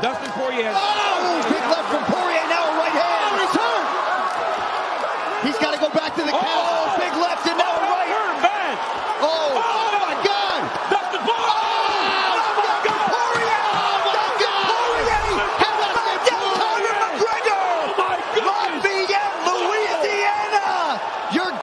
Dustin Poirier. Oh, big left from Poirier, now a right hand. Oh, he's hurt. He's got to go back to the. Oh.